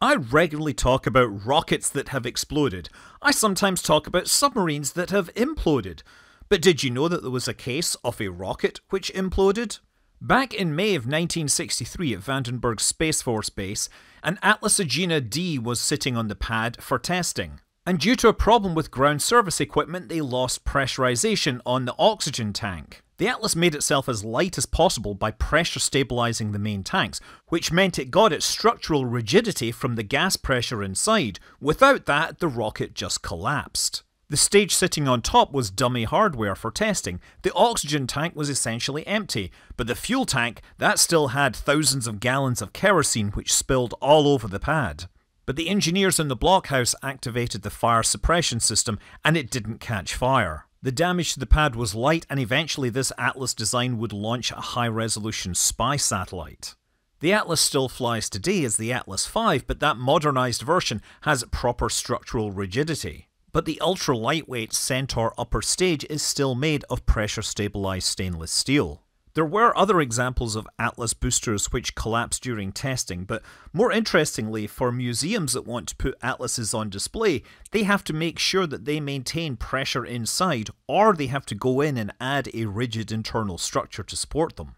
I regularly talk about rockets that have exploded. I sometimes talk about submarines that have imploded. But did you know that there was a case of a rocket which imploded? Back in May of 1963 at Vandenberg Space Force Base, an Atlas Agena D was sitting on the pad for testing. And due to a problem with ground service equipment, they lost pressurization on the oxygen tank. The Atlas made itself as light as possible by pressure stabilizing the main tanks, which meant it got its structural rigidity from the gas pressure inside. Without that, the rocket just collapsed. The stage sitting on top was dummy hardware for testing. The oxygen tank was essentially empty, but the fuel tank, that still had thousands of gallons of kerosene which spilled all over the pad. But the engineers in the blockhouse activated the fire suppression system and it didn't catch fire. The damage to the pad was light and eventually this Atlas design would launch a high resolution spy satellite. The Atlas still flies today as the Atlas V, but that modernised version has proper structural rigidity but the ultra lightweight Centaur upper stage is still made of pressure stabilized stainless steel. There were other examples of Atlas boosters which collapsed during testing, but more interestingly, for museums that want to put Atlases on display, they have to make sure that they maintain pressure inside, or they have to go in and add a rigid internal structure to support them.